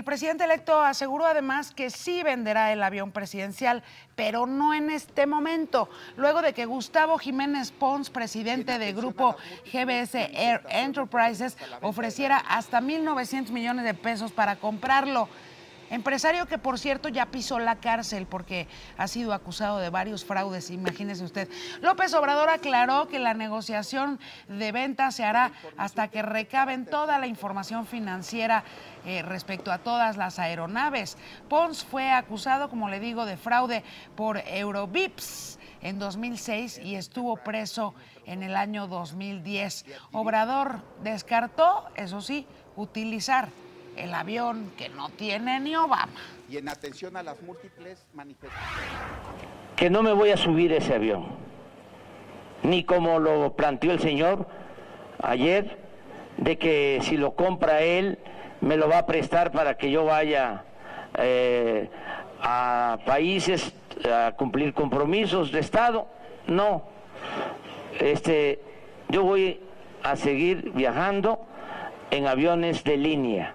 El presidente electo aseguró además que sí venderá el avión presidencial, pero no en este momento, luego de que Gustavo Jiménez Pons, presidente del grupo GBS Air Enterprises, ofreciera hasta 1.900 millones de pesos para comprarlo. Empresario que, por cierto, ya pisó la cárcel porque ha sido acusado de varios fraudes, imagínese usted. López Obrador aclaró que la negociación de venta se hará hasta que recaben toda la información financiera eh, respecto a todas las aeronaves. Pons fue acusado, como le digo, de fraude por Eurovips en 2006 y estuvo preso en el año 2010. Obrador descartó, eso sí, utilizar el avión que no tiene ni Obama. Y en atención a las múltiples manifestaciones. Que no me voy a subir ese avión, ni como lo planteó el señor ayer, de que si lo compra él, me lo va a prestar para que yo vaya eh, a países a cumplir compromisos de Estado. No, este, yo voy a seguir viajando en aviones de línea.